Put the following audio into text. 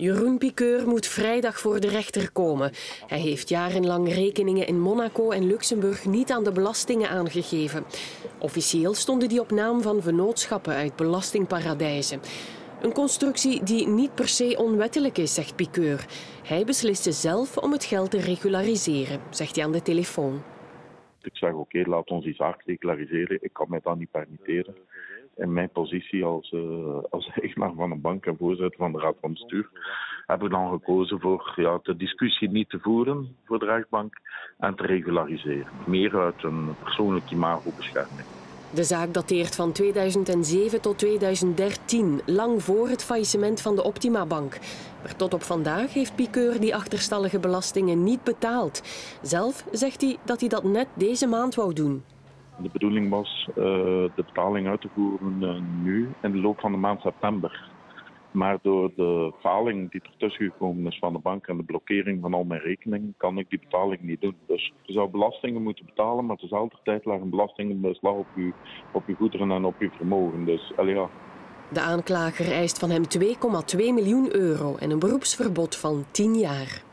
Jeroen Piqueur moet vrijdag voor de rechter komen. Hij heeft jarenlang rekeningen in Monaco en Luxemburg niet aan de belastingen aangegeven. Officieel stonden die op naam van vennootschappen uit belastingparadijzen. Een constructie die niet per se onwettelijk is, zegt Piqueur. Hij besliste zelf om het geld te regulariseren, zegt hij aan de telefoon. Ik zeg oké, laat ons die zaak regulariseren. Ik kan mij dat niet permitteren in mijn positie als, uh, als eigenaar van een bank en voorzitter van de Raad van Bestuur, hebben we dan gekozen voor ja, de discussie niet te voeren voor de rechtbank en te regulariseren. Meer uit een persoonlijke imagobescherming. De zaak dateert van 2007 tot 2013, lang voor het faillissement van de Optima Bank. Maar tot op vandaag heeft Piqueur die achterstallige belastingen niet betaald. Zelf zegt hij dat hij dat net deze maand wou doen. De bedoeling was uh, de betaling uit te voeren uh, nu in de loop van de maand september. Maar door de faling die ertussen gekomen is van de bank en de blokkering van al mijn rekeningen, kan ik die betaling niet doen. Dus je zou belastingen moeten betalen, maar dezelfde tijd leggen belastingen beslag op je, op goederen en op je vermogen. Dus, ja. De aanklager eist van hem 2,2 miljoen euro en een beroepsverbod van 10 jaar.